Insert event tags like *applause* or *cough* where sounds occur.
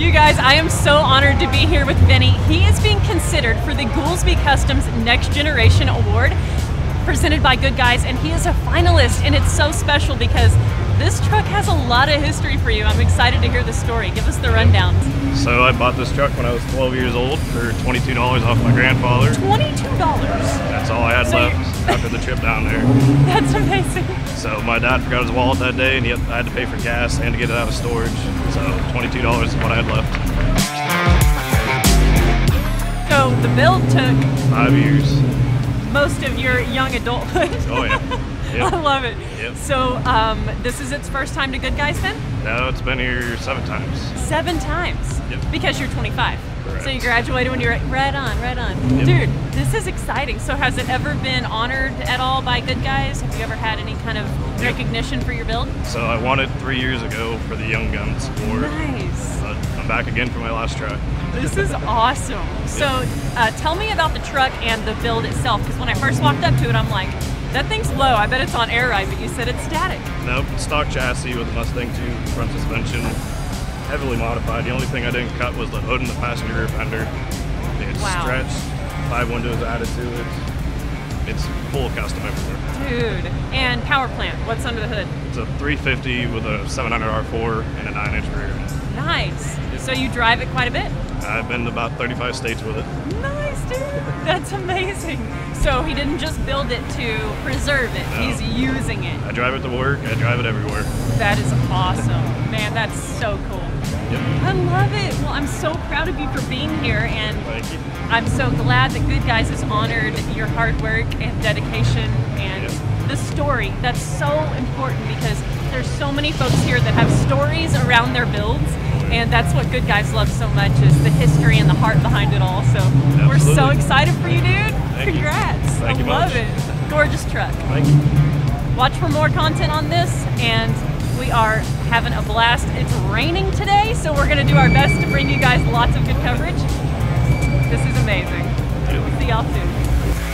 You guys, I am so honored to be here with Vinny. He is being considered for the Goolsby Customs Next Generation Award presented by Goodguys, and he is a finalist. And it's so special because this truck has a lot of history for you. I'm excited to hear the story. Give us the rundown. So I bought this truck when I was 12 years old for $22 off my grandfather. $22? That's all I had So left after the trip down there. *laughs* That's amazing. So my dad forgot his wallet that day and he had, I had to pay for gas and to get it out of storage. So $22 is what I had left. So the build took Five years. most of your young adulthood. Oh yeah. *laughs* *laughs* I love it. Yep. So um, this is its first time to Goodguys then? No, it's been here seven times. Seven times. Yep. Because you're 25. Correct. So you graduated when you were right on, right on. Yep. Dude, this is exciting. So has it ever been honored at all by Goodguys? Have you ever had any kind of Yep. recognition for your build? So I won it three years ago for the Young Guns Award. Nice. But I'm back again for my last truck. This is *laughs* awesome. So uh, tell me about the truck and the build itself. Because when I first walked up to it, I'm like, that thing's low. I bet it's on air ride, but you said it's static. Nope, stock chassis with a Mustang 2 front suspension, heavily modified. The only thing I didn't cut was the hood and the passenger rear fender. It's Wow. stretched, five windows added to it. It's full custom everywhere. Dude. And power plant. What's under the hood? It's a 350 with a 700 R4 and a 9 inch rear. end. Nice. So you drive it quite a bit? I've been to about 35 states with it. Nice, dude. That's amazing. So he didn't just build it to preserve it, No. he's using it. I drive it to work, I drive it everywhere. That is awesome. Man, that's so cool. Yep. I love it. Well, I'm so proud of you for being here, and I'm so glad that Goodguys has honored your hard work and dedication and Yep. the story. That's so important because there's so many folks here that have stories around their builds. And that's what Goodguys love so much is the history and the heart behind it all. So we're so excited for you, dude. Thank you. Congrats. Thank I you love much. it. Gorgeous truck. Thank you. Watch for more content on this and we are having a blast. It's raining today, so we're gonna do our best to bring you guys lots of good coverage. This is amazing. We'll see y'all soon.